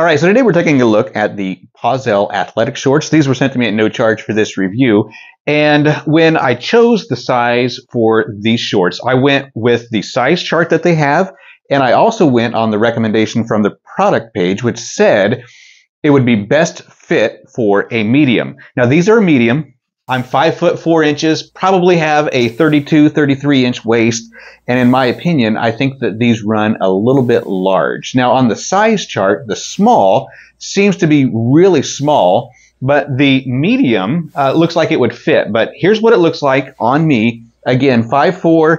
All right, so today we're taking a look at the Pauzell athletic shorts. These were sent to me at no charge for this review. And when I chose the size for these shorts, I went with the size chart that they have. And I also went on the recommendation from the product page, which said it would be best fit for a medium. Now, these are a medium. I'm five foot four inches, probably have a 32, 33 inch waist. And in my opinion, I think that these run a little bit large. Now on the size chart, the small seems to be really small, but the medium uh, looks like it would fit. But here's what it looks like on me. Again, 5'4",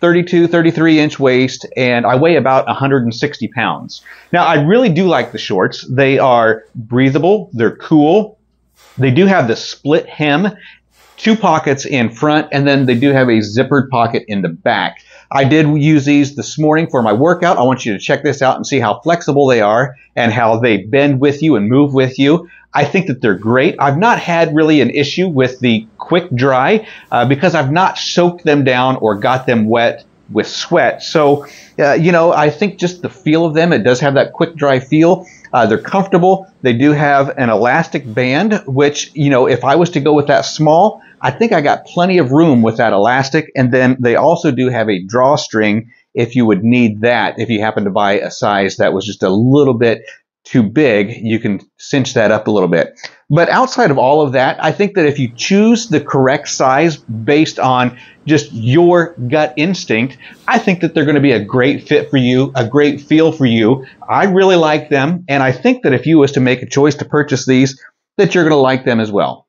32, 33 inch waist, and I weigh about 160 pounds. Now, I really do like the shorts. They are breathable, they're cool, they do have the split hem, two pockets in front, and then they do have a zippered pocket in the back. I did use these this morning for my workout. I want you to check this out and see how flexible they are and how they bend with you and move with you. I think that they're great. I've not had really an issue with the quick dry uh, because I've not soaked them down or got them wet with sweat. So, uh, you know, I think just the feel of them, it does have that quick dry feel. Uh, they're comfortable. They do have an elastic band, which, you know, if I was to go with that small, I think I got plenty of room with that elastic. And then they also do have a drawstring if you would need that. If you happen to buy a size that was just a little bit too big, you can cinch that up a little bit. But outside of all of that, I think that if you choose the correct size based on just your gut instinct, I think that they're going to be a great fit for you, a great feel for you. I really like them, and I think that if you was to make a choice to purchase these, that you're going to like them as well.